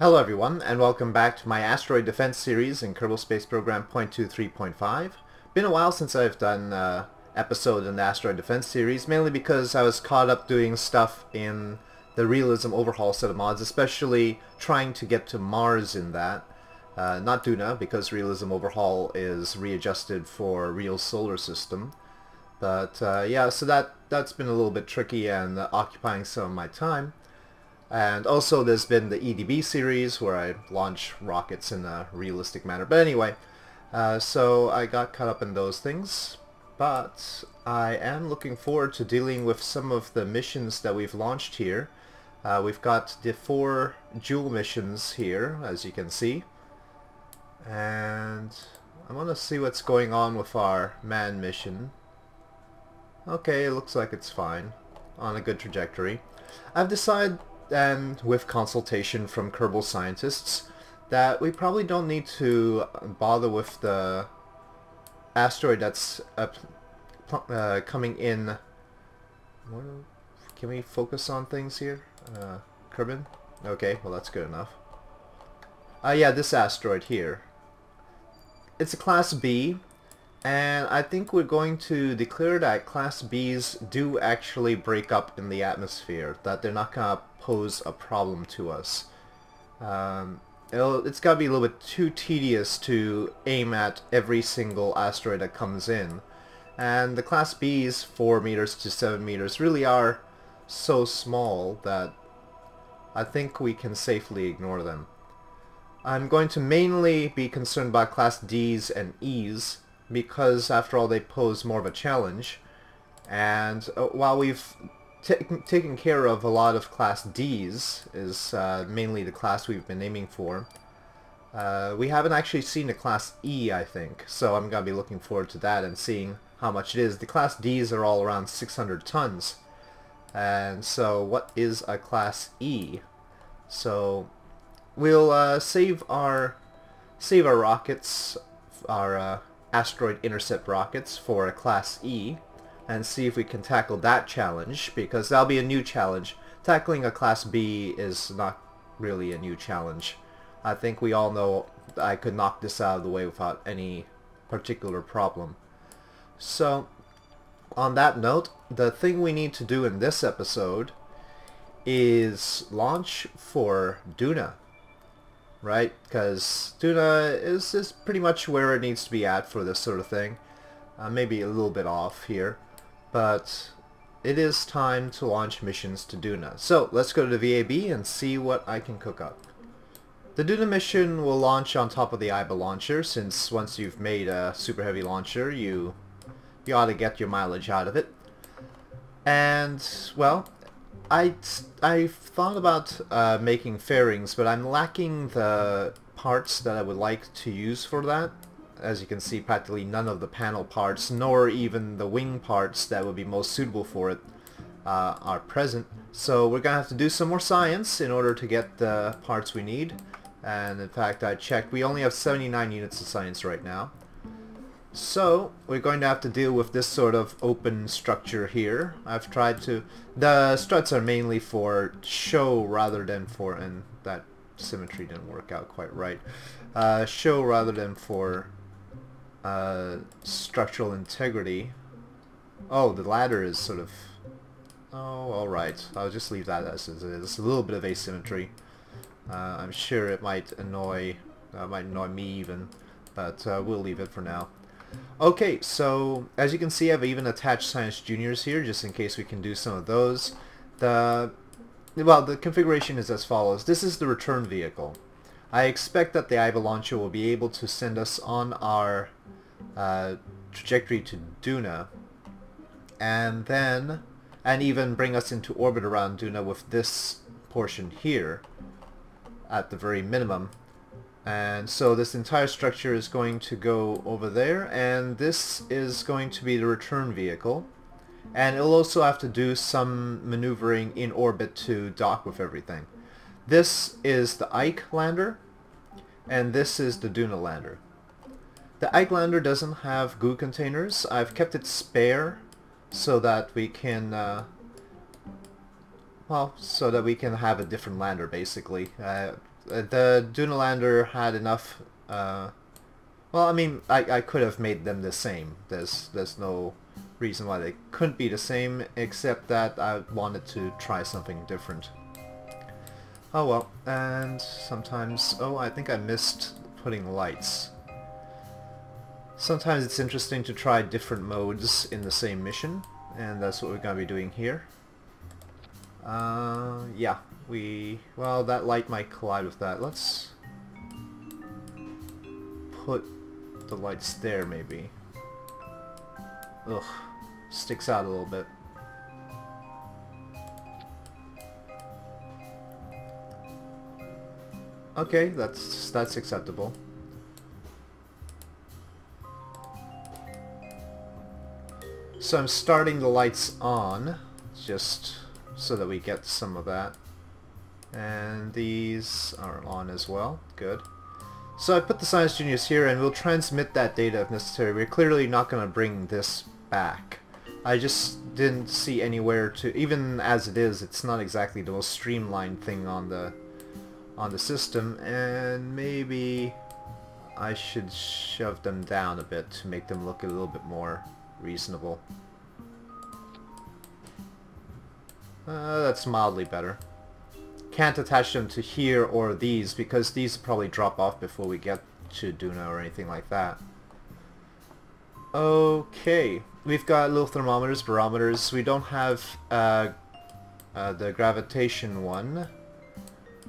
Hello everyone, and welcome back to my asteroid defense series in Kerbal Space Program 0.23.5. Been a while since I've done uh, episode in the asteroid defense series, mainly because I was caught up doing stuff in the realism overhaul set of mods, especially trying to get to Mars in that. Uh, not Duna, because realism overhaul is readjusted for real solar system. But uh, yeah, so that, that's been a little bit tricky and uh, occupying some of my time. And also there's been the EDB series where I launch rockets in a realistic manner. But anyway, uh, so I got caught up in those things. But I am looking forward to dealing with some of the missions that we've launched here. Uh, we've got the four Jool missions here, as you can see. And I want to see what's going on with our man mission. Okay, it looks like it's fine. On a good trajectory. I've decided and with consultation from Kerbal scientists that we probably don't need to bother with the asteroid that's uh, coming in. Can we focus on things here? Uh, Kerbin? Okay, well that's good enough. Uh, yeah, this asteroid here. It's a Class B, and I think we're going to declare that Class Bs do actually break up in the atmosphere, that they're not going to pose a problem to us. Um, it's got to be a little bit too tedious to aim at every single asteroid that comes in. And the Class Bs, 4 meters to 7 meters, really are so small that I think we can safely ignore them. I'm going to mainly be concerned about Class Ds and Es, because after all they pose more of a challenge. And uh, while we've taken care of a lot of Class Ds, is uh, mainly the class we've been aiming for, uh, we haven't actually seen a Class E, I think, so I'm going to be looking forward to that and seeing how much it is. The Class Ds are all around 600 tons, and so what is a Class E? So we'll uh, save our save our rockets, our uh, asteroid intercept rockets for a Class E and see if we can tackle that challenge because that'll be a new challenge. Tackling a Class B is not really a new challenge. I think we all know I could knock this out of the way without any particular problem. So, on that note, the thing we need to do in this episode is launch for Duna right? Because Duna is, is pretty much where it needs to be at for this sort of thing. Uh, maybe a little bit off here, but it is time to launch missions to Duna. So let's go to the VAB and see what I can cook up. The Duna mission will launch on top of the IBA launcher since once you've made a super heavy launcher you you ought to get your mileage out of it. And, well, I, I've thought about uh, making fairings, but I'm lacking the parts that I would like to use for that. As you can see, practically none of the panel parts, nor even the wing parts that would be most suitable for it, uh, are present. So we're going to have to do some more science in order to get the parts we need. And in fact, I checked, we only have 79 units of science right now. So, we're going to have to deal with this sort of open structure here. I've tried to... The struts are mainly for show rather than for... and that symmetry didn't work out quite right. Uh, show rather than for uh, structural integrity. Oh, the ladder is sort of... Oh, alright. I'll just leave that as it is. A little bit of asymmetry. Uh, I'm sure it might annoy... Uh, might annoy me even, but uh, we'll leave it for now. Okay, so as you can see, I've even attached Science Juniors here, just in case we can do some of those. The Well, the configuration is as follows. This is the return vehicle. I expect that the IBA launcher will be able to send us on our uh, trajectory to Duna, and then, and even bring us into orbit around Duna with this portion here, at the very minimum. And so this entire structure is going to go over there and this is going to be the return vehicle. And it'll also have to do some maneuvering in orbit to dock with everything. This is the Ike lander and this is the Duna lander. The Ike lander doesn't have goo containers. I've kept it spare so that we can uh, well, so that we can have a different lander basically. Uh, The Duna lander had enough... Uh, well, I mean, I, I could have made them the same. There's, there's no reason why they couldn't be the same, except that I wanted to try something different. Oh well, and sometimes... Oh, I think I missed putting lights. Sometimes it's interesting to try different modes in the same mission, and that's what we're going to be doing here. Uh, yeah, we... Well, that light might collide with that. Let's put the lights there, maybe. Ugh, sticks out a little bit. Okay, that's that's acceptable. So I'm starting the lights on, just so that we get some of that. And these are on as well. Good. So I put the Science Genius here and we'll transmit that data if necessary. We're clearly not going to bring this back. I just didn't see anywhere to, even as it is, it's not exactly the most streamlined thing on the on the system and maybe I should shove them down a bit to make them look a little bit more reasonable. Uh, that's mildly better. Can't attach them to here or these because these probably drop off before we get to Duna or anything like that. Okay, we've got little thermometers, barometers. We don't have uh, uh, the gravitation one.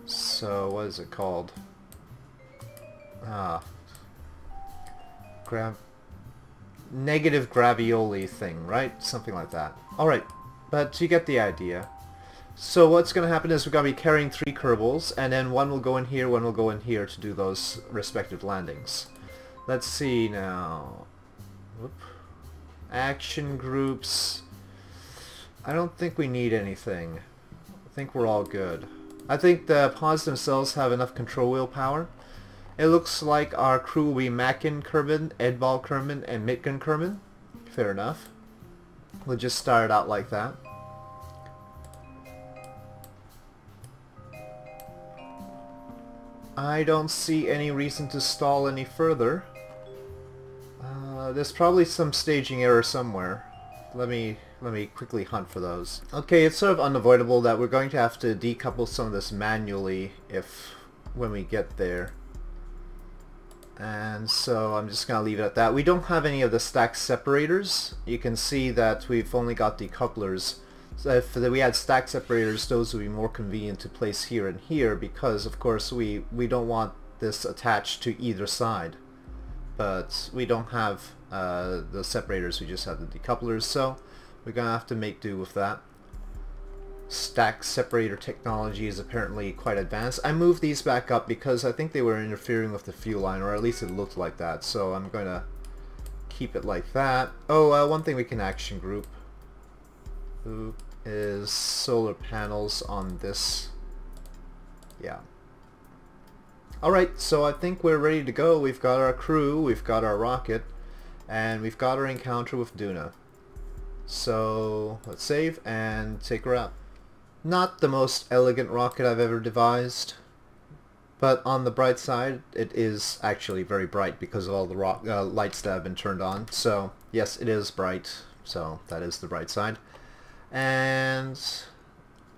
So, what is it called? Ah. Grav... Negative gravioli thing, right? Something like that. Alright, but you get the idea. So what's going to happen is we're going to be carrying three Kerbals, and then one will go in here, one will go in here to do those respective landings. Let's see now. Whoop. Action groups. I don't think we need anything. I think we're all good. I think the pods themselves have enough control wheel power. It looks like our crew will be Mackin Kerbin, Edbal Kerbin, and Mitgun Kerbin. Fair enough. We'll just start out like that. I don't see any reason to stall any further. Uh, there's probably some staging error somewhere. Let me let me quickly hunt for those. Okay, it's sort of unavoidable that we're going to have to decouple some of this manually if when we get there. And so I'm just going to leave it at that. We don't have any of the stack separators. You can see that we've only got decouplers. So if we had stack separators, those would be more convenient to place here and here because, of course, we, we don't want this attached to either side. But we don't have uh, the separators, we just have the decouplers, so we're going to have to make do with that. Stack separator technology is apparently quite advanced. I moved these back up because I think they were interfering with the fuel line, or at least it looked like that, so I'm going to keep it like that. Oh, uh, one thing we can action group is solar panels on this. Yeah. Alright, so I think we're ready to go. We've got our crew, we've got our rocket, and we've got our encounter with Duna. So let's save and take her out. Not the most elegant rocket I've ever devised, but on the bright side, it is actually very bright because of all the rock, uh, lights that have been turned on. So yes, it is bright, so that is the bright side. And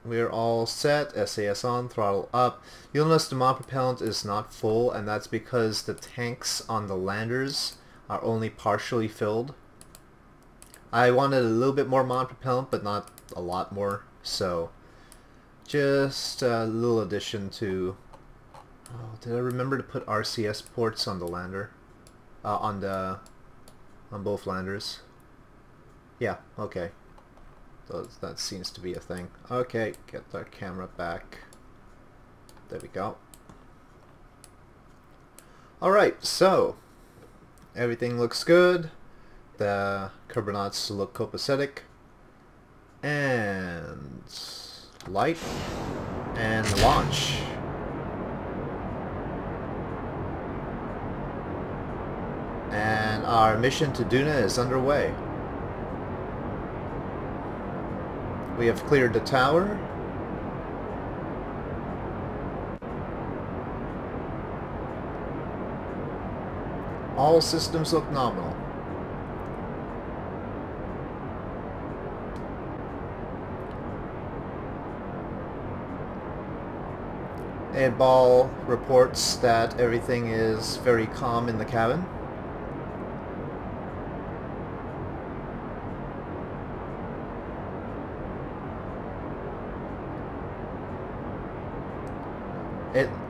we're all set, SAS on, throttle up. You'll notice the monopropellant is not full, and that's because the tanks on the landers are only partially filled. I wanted a little bit more monopropellant, but not a lot more, so just a little addition to... Oh, did I remember to put RCS ports on the lander? Uh, on the... on both landers? Yeah, okay. That seems to be a thing. Okay, get the camera back. There we go. Alright, so everything looks good. The Kerbinauts look copacetic. And light and launch. And our mission to Duna is underway. We have cleared the tower. All systems look nominal. Edbal reports that everything is very calm in the cabin.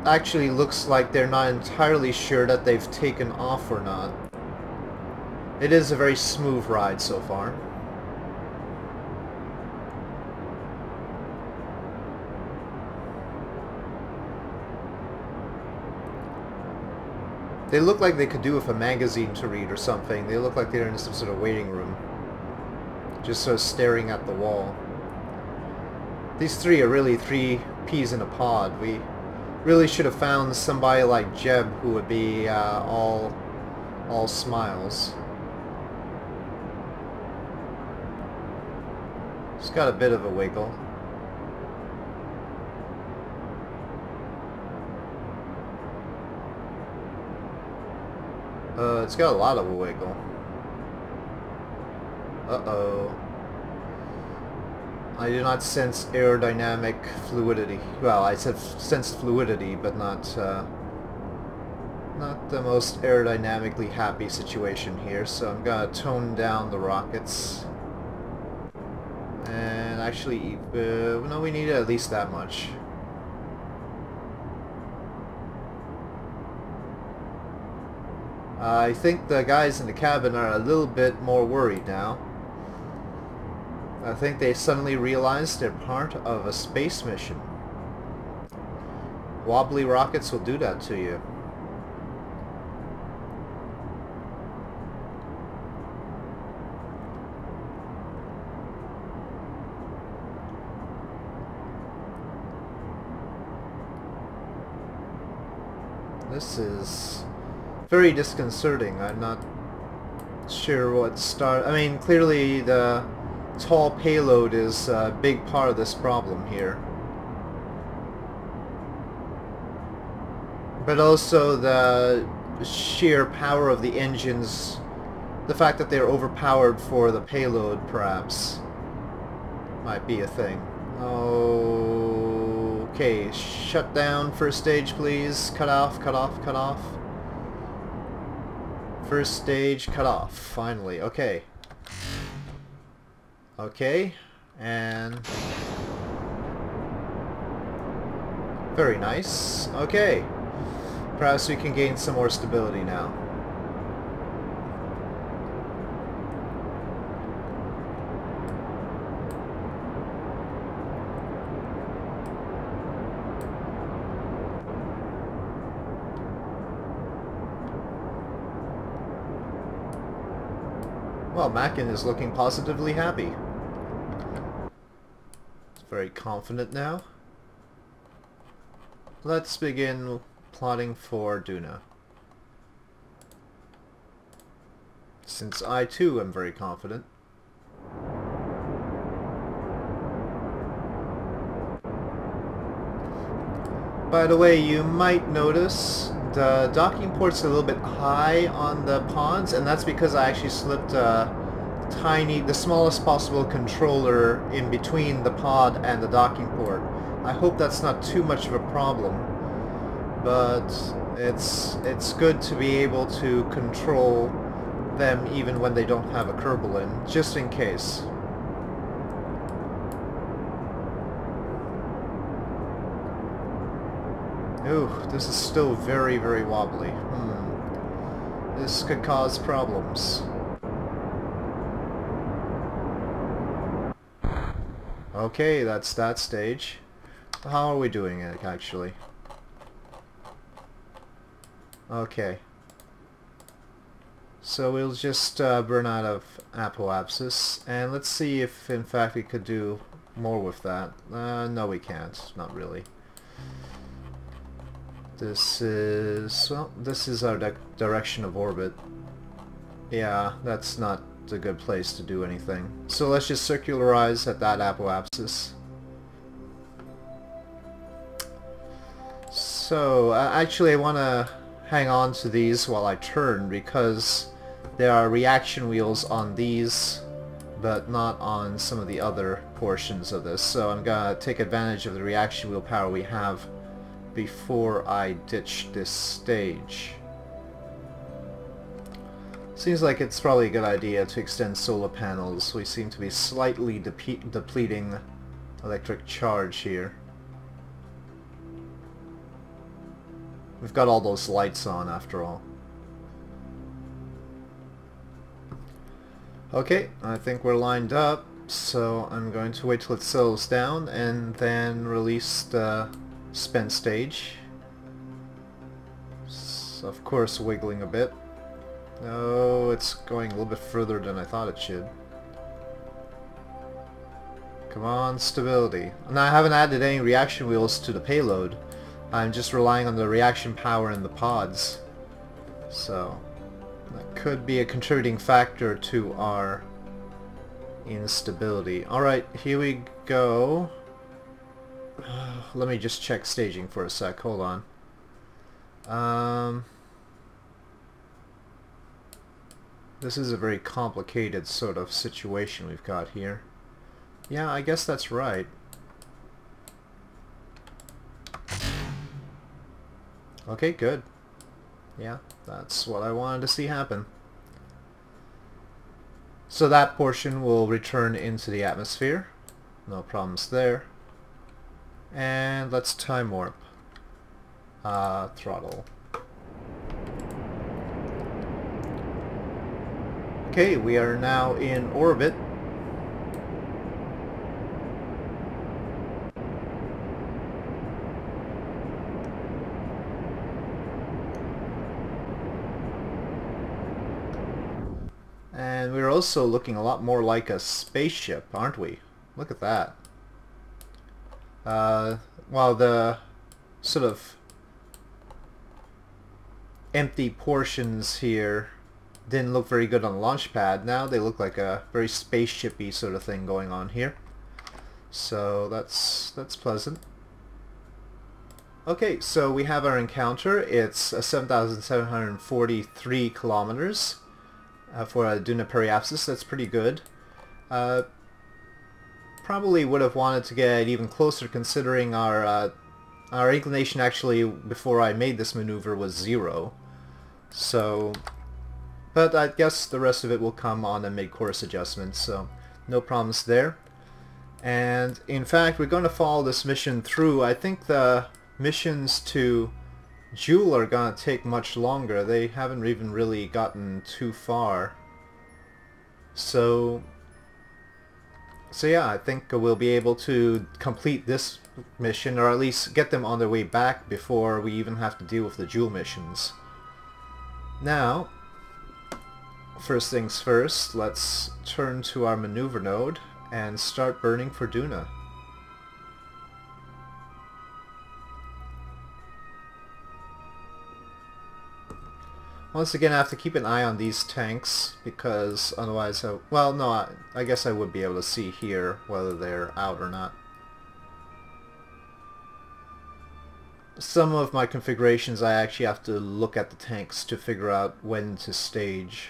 Actually looks like they're not entirely sure that they've taken off or not. It is a very smooth ride so far. They look like they could do with a magazine to read or something. They look like they're in some sort of waiting room. Just sort of staring at the wall. These three are really three peas in a pod. We Really should have found somebody like Jeb who would be uh, all, all smiles. It's got a bit of a wiggle. Uh, it's got a lot of a wiggle. Uh-oh. I do not sense aerodynamic fluidity. Well, I said sense fluidity, but not uh, not the most aerodynamically happy situation here. So I'm gonna tone down the rockets. And actually, uh, no, we need at least that much. I think the guys in the cabin are a little bit more worried now. I think they suddenly realized they're part of a space mission. Wobbly rockets will do that to you. This is very disconcerting. I'm not sure what start... I mean, clearly the tall payload is a big part of this problem here. But also the sheer power of the engines, the fact that they're overpowered for the payload perhaps, might be a thing. Okay, shut down first stage please, cut off, cut off, cut off. First stage cut off, finally, okay. Okay, and... Very nice. Okay. Perhaps we can gain some more stability now. Well, Mackin is looking positively happy very confident now. Let's begin plotting for Duna. Since I too am very confident. By the way, you might notice the docking port's a little bit high on the pods, and that's because I actually slipped uh, tiny, the smallest possible controller in between the pod and the docking port. I hope that's not too much of a problem, but it's it's good to be able to control them even when they don't have a Kerbal in, just in case. Ooh, this is still very, very wobbly. Hmm. This could cause problems. Okay, that's that stage. How are we doing it, actually? Okay. So we'll just uh, burn out of apoapsis, and let's see if in fact we could do more with that. Uh, no we can't, not really. This is, well, this is our direction of orbit. Yeah, that's not a good place to do anything. So let's just circularize at that apoapsis. So, uh, actually I want to hang on to these while I turn because there are reaction wheels on these but not on some of the other portions of this. So I'm gonna take advantage of the reaction wheel power we have before I ditch this stage. Seems like it's probably a good idea to extend solar panels. We seem to be slightly depleting electric charge here. We've got all those lights on after all. Okay, I think we're lined up, so I'm going to wait till it settles down and then release the spent stage. So of course wiggling a bit. No, it's going a little bit further than I thought it should. Come on, stability. Now I haven't added any reaction wheels to the payload. I'm just relying on the reaction power in the pods. So, that could be a contributing factor to our instability. Alright, here we go. Let me just check staging for a sec. Hold on. Um, this is a very complicated sort of situation we've got here. Yeah, I guess that's right. Okay, good. Yeah, that's what I wanted to see happen. So that portion will return into the atmosphere. No problems there. And let's time warp. Uh, throttle. Okay, we are now in orbit. And we're also looking a lot more like a spaceship, aren't we? Look at that. Uh, while the sort of empty portions here didn't look very good on the launch pad. Now they look like a very spaceshipy sort of thing going on here. So that's that's pleasant. Okay, so we have our encounter. It's uh, 7,743 kilometers uh, for a Duna Periapsis. That's pretty good. Uh, probably would have wanted to get even closer considering our uh, our inclination actually before I made this maneuver was zero. So, but I guess the rest of it will come on a mid-course adjustment, so no problems there. And in fact, we're going to follow this mission through. I think the missions to Jool are going to take much longer. They haven't even really gotten too far. So, so yeah, I think we'll be able to complete this mission, or at least get them on their way back before we even have to deal with the Jool missions. Now, first things first, let's turn to our maneuver node and start burning for Duna. Once again, I have to keep an eye on these tanks because otherwise, I, well, no, I, I guess I would be able to see here whether they're out or not. some of my configurations I actually have to look at the tanks to figure out when to stage.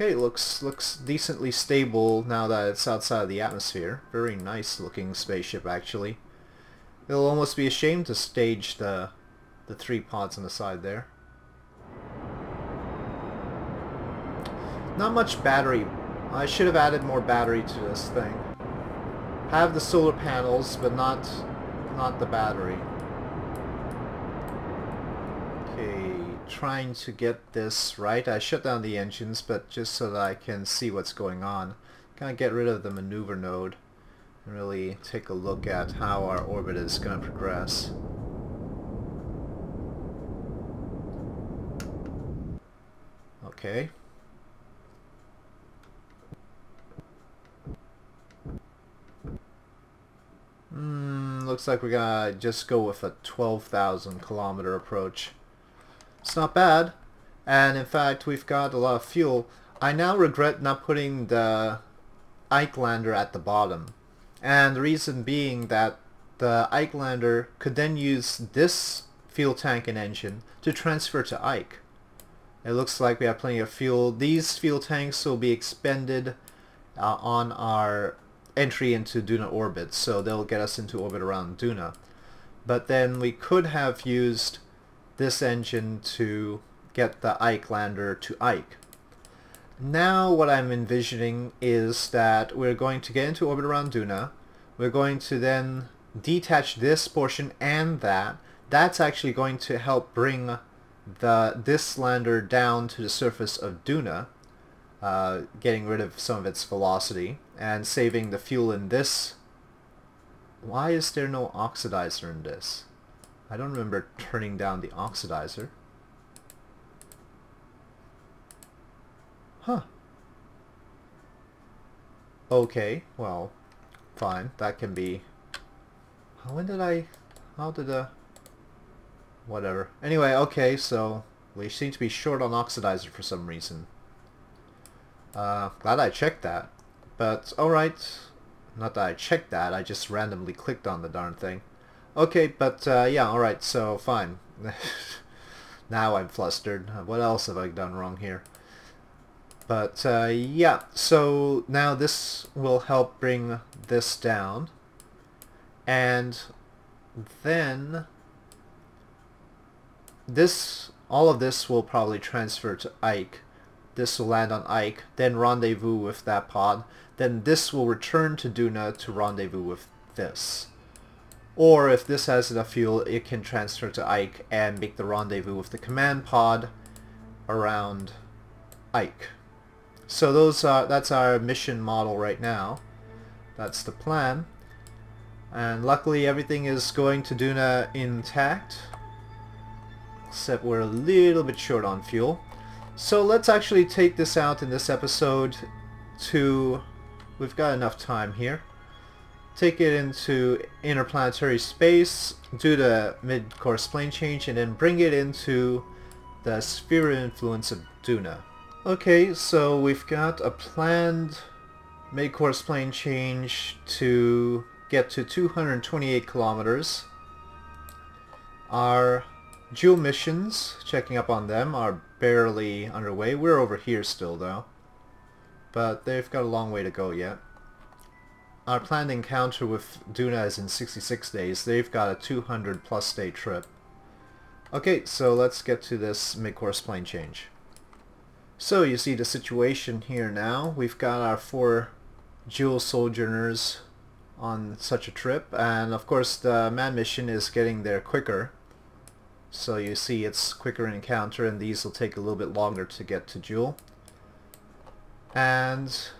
Okay, looks looks decently stable now that it's outside of the atmosphere. Very nice looking spaceship actually. It'll almost be a shame to stage the the three pods on the side there. Not much battery. I should have added more battery to this thing have the solar panels, but not not the battery. Okay, trying to get this right. I shut down the engines, but just so that I can see what's going on. Gonna get rid of the maneuver node and really take a look at how our orbit is gonna progress. Okay. Hmm, looks like we're gonna just go with a 12,000 kilometer approach. It's not bad. And in fact, we've got a lot of fuel. I now regret not putting the Ike lander at the bottom. And the reason being that the Ike lander could then use this fuel tank and engine to transfer to Ike. It looks like we have plenty of fuel. These fuel tanks will be expended uh, on our entry into Duna orbit, so they'll get us into orbit around Duna. But then we could have used this engine to get the Ike lander to Ike. Now what I'm envisioning is that we're going to get into orbit around Duna. We're going to then detach this portion and that. That's actually going to help bring the this lander down to the surface of Duna, uh, getting rid of some of its velocity and saving the fuel in this. Why is there no oxidizer in this? I don't remember turning down the oxidizer. Huh. Okay, well, fine. That can be... When did I... How did the... Whatever. Anyway, okay, so we seem to be short on oxidizer for some reason. Uh, glad I checked that. But, alright. Not that I checked that, I just randomly clicked on the darn thing. Okay, but, uh, yeah, alright, so fine. now I'm flustered. What else have I done wrong here? But, uh, yeah, so now this will help bring this down. And then this all of this will probably transfer to Ike. This will land on Ike, then rendezvous with that pod. Then this will return to Duna to rendezvous with this. Or if this has enough fuel, it can transfer to Ike and make the rendezvous with the command pod around Ike. So those are, that's our mission model right now. That's the plan. And luckily everything is going to Duna intact except we're a little bit short on fuel. So let's actually take this out in this episode to... We've got enough time here. Take it into interplanetary space, do the mid-course plane change, and then bring it into the sphere of influence of Duna. Okay, so we've got a planned mid-course plane change to get to 228 kilometers. Our Jool missions, checking up on them, are barely underway. We're over here still, though. But they've got a long way to go yet. Our planned encounter with Duna is in 66 days. They've got a 200 plus day trip. Okay, so let's get to this mid-course plane change. So you see the situation here now. We've got our four Jool sojourners on such a trip, and of course the man mission is getting there quicker. So you see it's quicker encounter and these will take a little bit longer to get to Jool And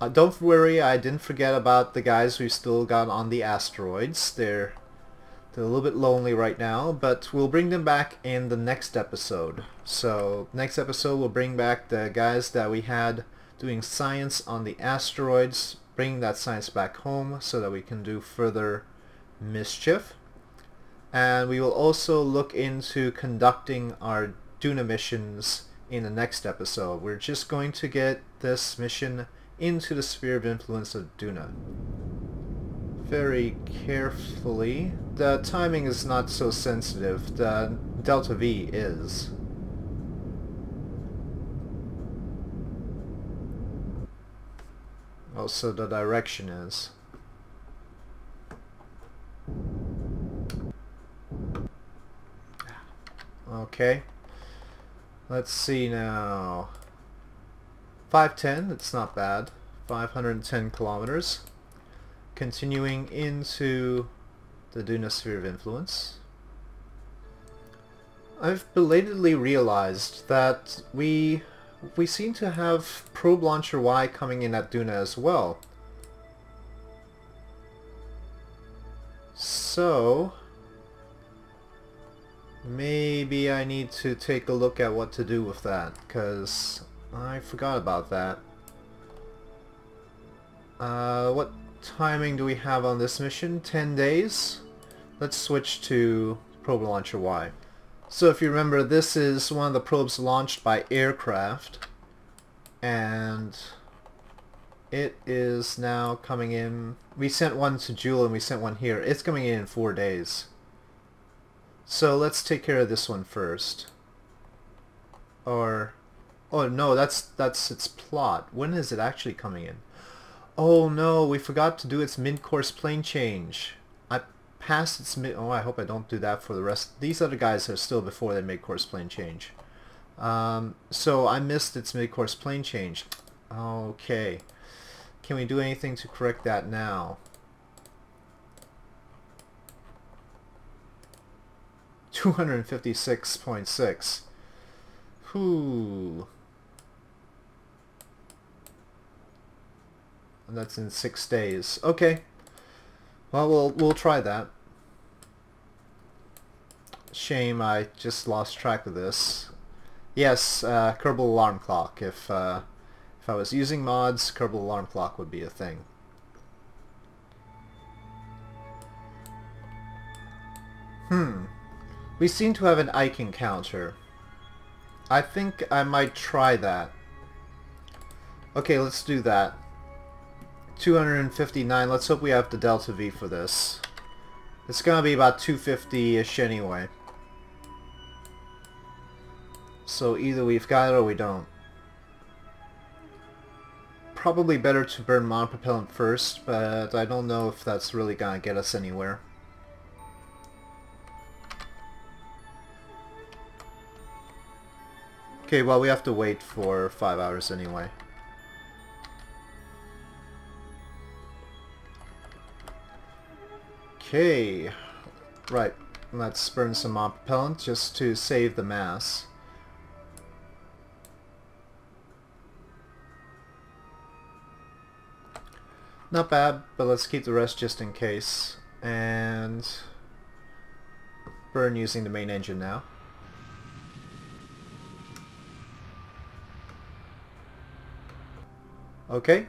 uh, don't worry, I didn't forget about the guys we still got on the asteroids. They're, they're a little bit lonely right now, but we'll bring them back in the next episode. So next episode we'll bring back the guys that we had doing science on the asteroids, bring that science back home so that we can do further mischief and we will also look into conducting our Duna missions in the next episode. We're just going to get this mission into the sphere of influence of Duna. Very carefully. The timing is not so sensitive. The delta V is. Also the direction is. Okay. Let's see now. 510, that's not bad. 510 kilometers. Continuing into the Duna Sphere of Influence. I've belatedly realized that we we seem to have Probe Launcher Y coming in at Duna as well. So, Maybe I need to take a look at what to do with that, because I forgot about that. Uh, what timing do we have on this mission? 10 days? Let's switch to Probe Launcher Y. So if you remember, this is one of the probes launched by aircraft, and it is now coming in. We sent one to Jool and we sent one here. It's coming in in four days. So let's take care of this one first. Or, oh no, that's that's its plot. When is it actually coming in? Oh no, we forgot to do its mid-course plane change. I passed its mid. Oh, I hope I don't do that for the rest. These other guys are still before their mid-course plane change. Um, so I missed its mid-course plane change. Okay. Can we do anything to correct that now? 256.6. Whoo. And that's in six days. Okay. Well, we'll we'll try that. Shame I just lost track of this. Yes, uh, Kerbal Alarm Clock. If uh, if I was using mods, Kerbal Alarm Clock would be a thing. Hmm. We seem to have an Ike encounter. I think I might try that. Okay, let's do that. 259. Let's hope we have the Delta V for this. It's gonna be about 250-ish anyway. So either we've got it or we don't. Probably better to burn monopropellant first, but I don't know if that's really gonna get us anywhere. Okay, well we have to wait for five hours anyway. Okay, right, let's burn some propellant just to save the mass. Not bad, but let's keep the rest just in case. And burn using the main engine now. Okay,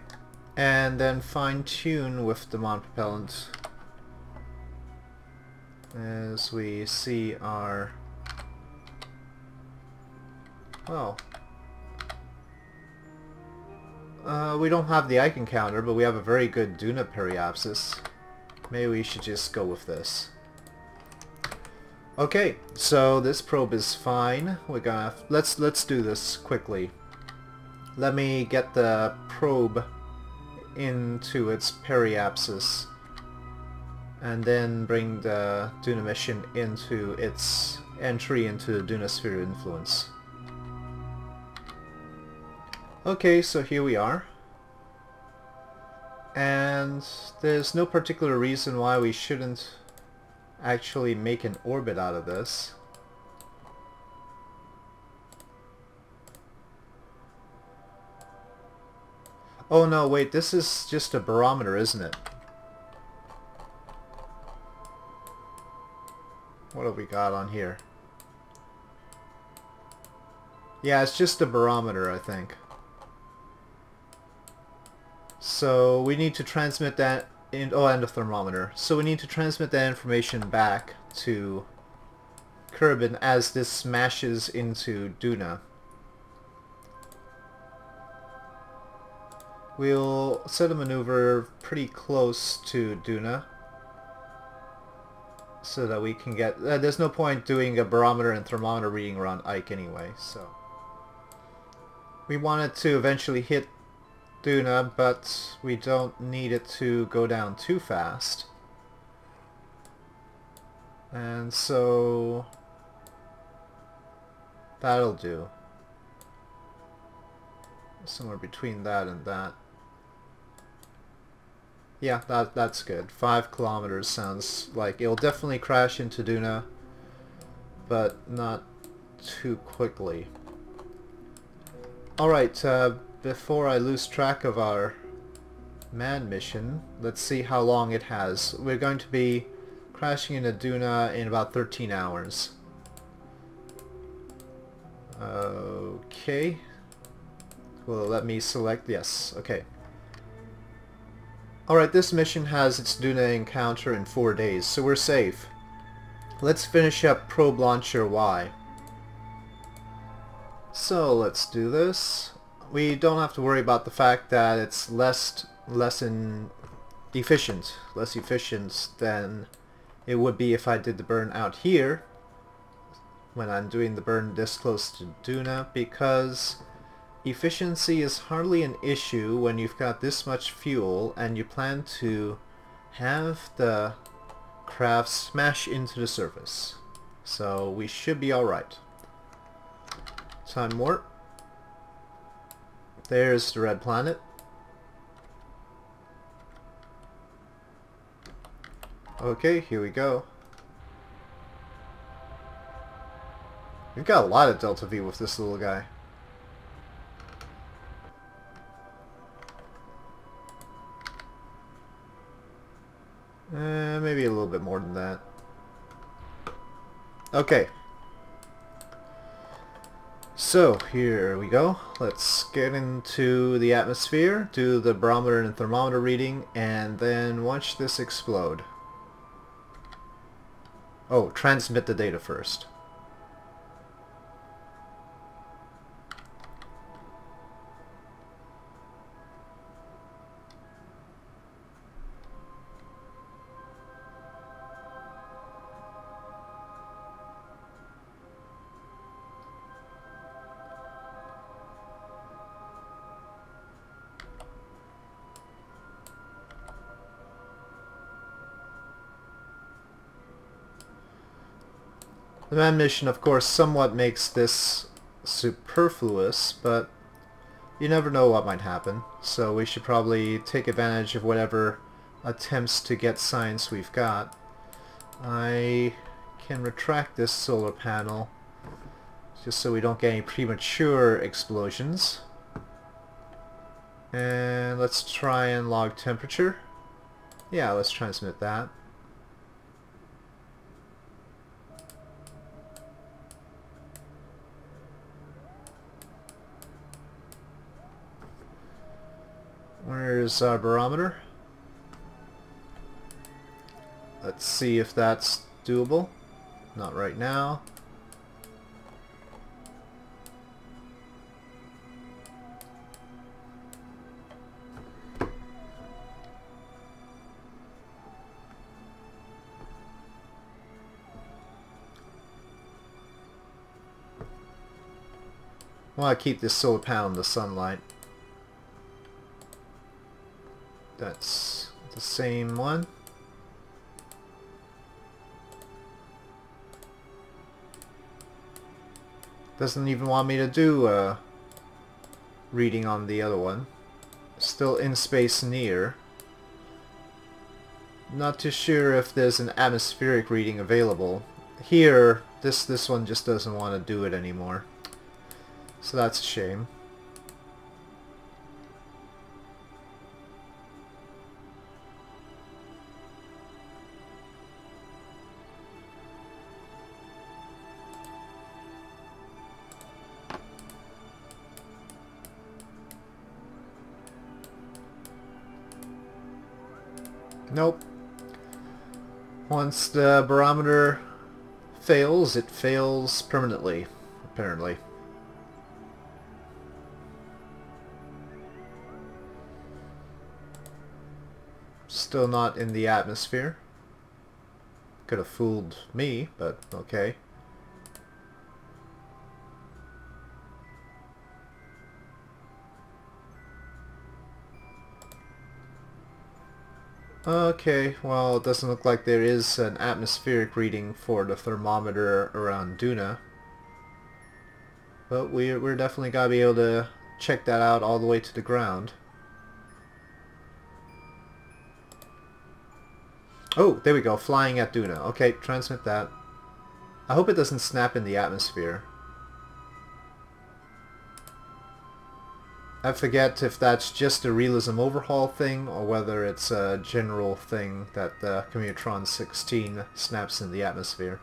and then fine tune with the monopropellant as we see our well uh, we don't have the Ike counter but we have a very good Duna periapsis. Maybe we should just go with this. Okay so this probe is fine. We're gonna let's let's do this quickly. Let me get the probe into its periapsis and then bring the Duna mission into its entry into the Duna sphere influence. Okay, so here we are. And there's no particular reason why we shouldn't actually make an orbit out of this. Oh no, wait, this is just a barometer, isn't it? What have we got on here? Yeah, it's just a barometer, I think. So we need to transmit that in oh and a thermometer. So we need to transmit that information back to Kerbin as this smashes into Duna. We'll set a maneuver pretty close to Duna so that we can get... Uh, there's no point doing a barometer and thermometer reading around Ike anyway, so... We wanted to eventually hit Duna, but we don't need it to go down too fast. And so... That'll do. Somewhere between that and that. Yeah, that that's good. Five kilometers sounds like it'll definitely crash into Duna, but not too quickly. Alright, uh, before I lose track of our man mission, let's see how long it has. We're going to be crashing into Duna in about 13 hours. Okay. Will let me select? Yes, okay. Alright, this mission has its Duna encounter in four days, so we're safe. Let's finish up Probe Launcher Y. So let's do this. We don't have to worry about the fact that it's less less in efficient, less efficient than it would be if I did the burn out here. when I'm doing the burn this close to Duna because efficiency is hardly an issue when you've got this much fuel and you plan to have the craft smash into the surface. So we should be alright. Time warp. There's the red planet. Okay, here we go. We've got a lot of Delta V with this little guy. Eh, maybe a little bit more than that. Okay. So, here we go. Let's get into the atmosphere, do the barometer and thermometer reading, and then watch this explode. Oh, transmit the data first. The mission, of course, somewhat makes this superfluous, but you never know what might happen. So we should probably take advantage of whatever attempts to get science we've got. I can retract this solar panel just so we don't get any premature explosions. And let's try and log temperature. Yeah, let's transmit that. Our uh, barometer? Let's see if that's doable. Not right now. I want to keep this solar panel in the sunlight. That's the same one. Doesn't even want me to do a reading on the other one. Still in space near. Not too sure if there's an atmospheric reading available. Here, this, this one just doesn't want to do it anymore. So that's a shame. Nope. Once the barometer fails, it fails permanently, apparently. Still not in the atmosphere. Could have fooled me, but okay. Okay, well it doesn't look like there is an atmospheric reading for the thermometer around Duna. But we, we're definitely going to be able to check that out all the way to the ground. Oh, there we go, flying at Duna. Okay, transmit that. I hope it doesn't snap in the atmosphere. I forget if that's just a realism overhaul thing or whether it's a general thing that the Communotron 16 snaps in the atmosphere.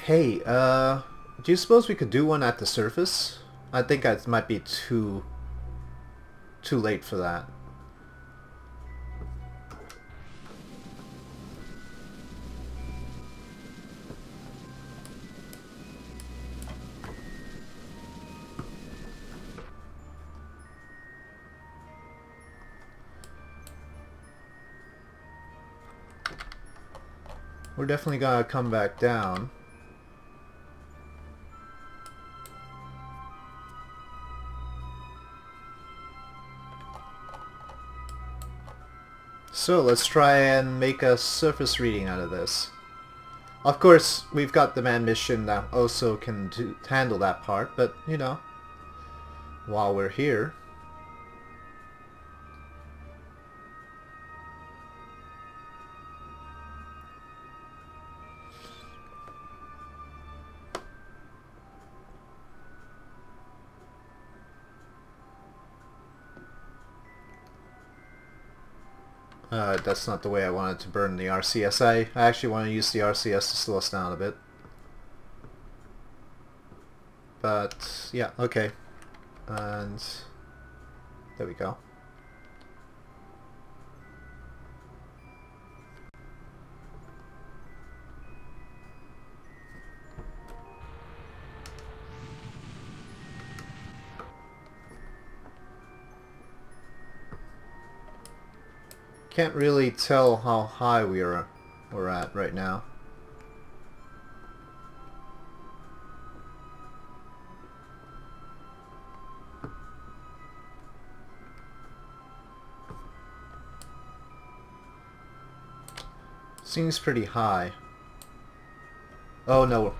Hey, uh, do you suppose we could do one at the surface? I think it might be too too late for that. We're definitely gonna come back down. So let's try and make a surface reading out of this. Of course, we've got the man mission that also can do, handle that part, but, you know, while we're here... Uh, that's not the way I wanted to burn the RCS. I, I actually want to use the RCS to slow us down a bit. But, yeah, okay. And there we go. Can't really tell how high we are we're at right now. Seems pretty high. Oh no.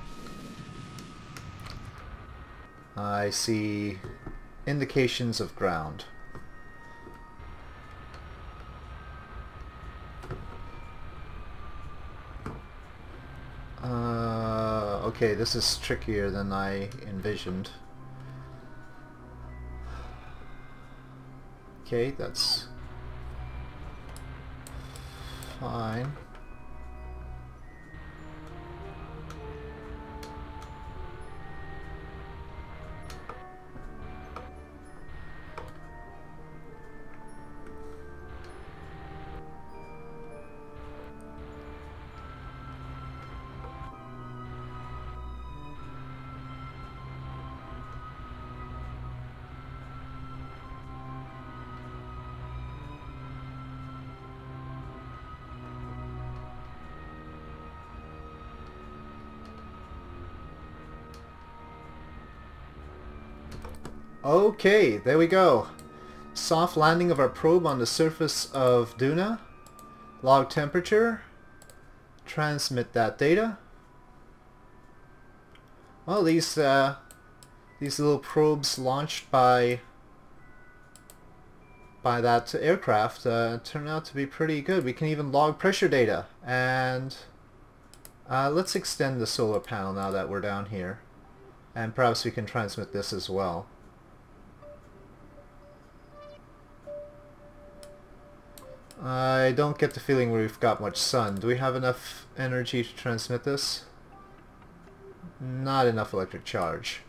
I see indications of ground. Uh, okay, this is trickier than I envisioned. Okay, that's fine. Okay, there we go. Soft landing of our probe on the surface of Duna. Log temperature. Transmit that data. Well, these uh, these little probes launched by by that aircraft uh, turn out to be pretty good. We can even log pressure data. And uh, let's extend the solar panel now that we're down here. And perhaps we can transmit this as well. I don't get the feeling we've got much sun. Do we have enough energy to transmit this? Not enough electric charge.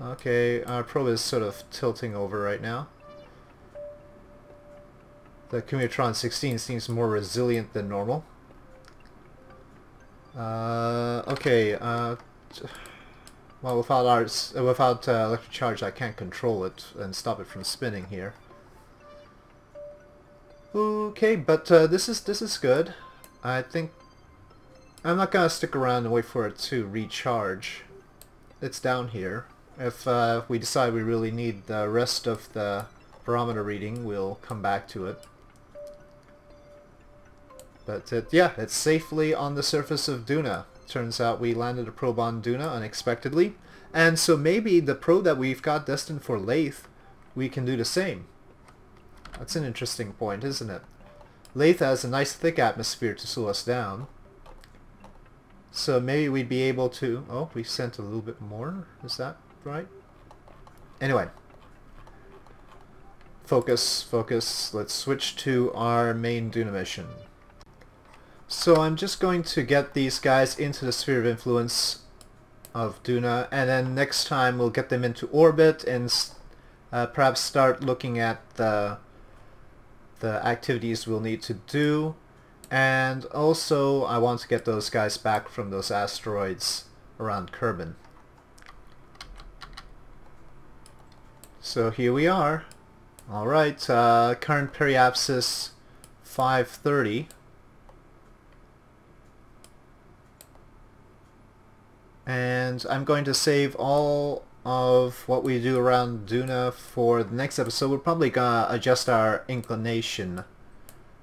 Okay, our probe is sort of tilting over right now. The Communotron 16 seems more resilient than normal. Uh, okay, uh, well without ours, without uh, electric charge I can't control it and stop it from spinning here. Okay, but uh, this is this is good. I think I'm not gonna stick around and wait for it to recharge. It's down here. If uh, we decide we really need the rest of the barometer reading, we'll come back to it. But it, yeah, it's safely on the surface of Duna. Turns out we landed a probe on Duna unexpectedly. And so maybe the probe that we've got destined for Laythe, we can do the same. That's an interesting point, isn't it? Laythe has a nice thick atmosphere to slow us down. So maybe we'd be able to... Oh, we sent a little bit more. Is that right? Anyway. Focus, focus. Let's switch to our main Duna mission. So I'm just going to get these guys into the sphere of influence of Duna, and then next time we'll get them into orbit and uh, perhaps start looking at the the activities we'll need to do. And also, I want to get those guys back from those asteroids around Kerbin. So here we are. Alright, uh, current periapsis 530. And I'm going to save all of what we do around Duna for the next episode. We're probably going to adjust our inclination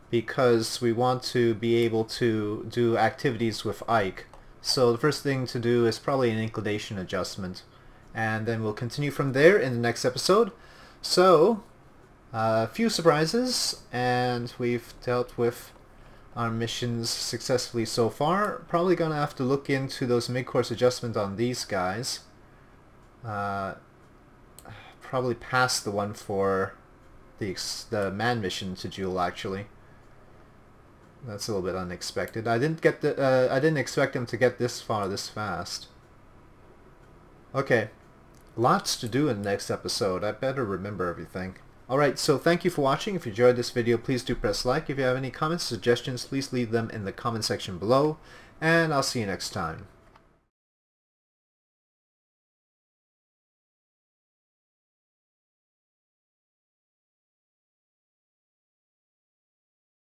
because we want to be able to do activities with Ike. So the first thing to do is probably an inclination adjustment. And then we'll continue from there in the next episode. So, a uh, few surprises, and we've dealt with our missions successfully so far. Probably gonna have to look into those mid-course adjustments on these guys. Uh, probably past the one for the the man mission to Jool actually. That's a little bit unexpected. I didn't get the uh, I didn't expect him to get this far this fast. Okay, lots to do in the next episode. I better remember everything. Alright, so thank you for watching. If you enjoyed this video, please do press like. If you have any comments, suggestions, please leave them in the comment section below. And I'll see you next time.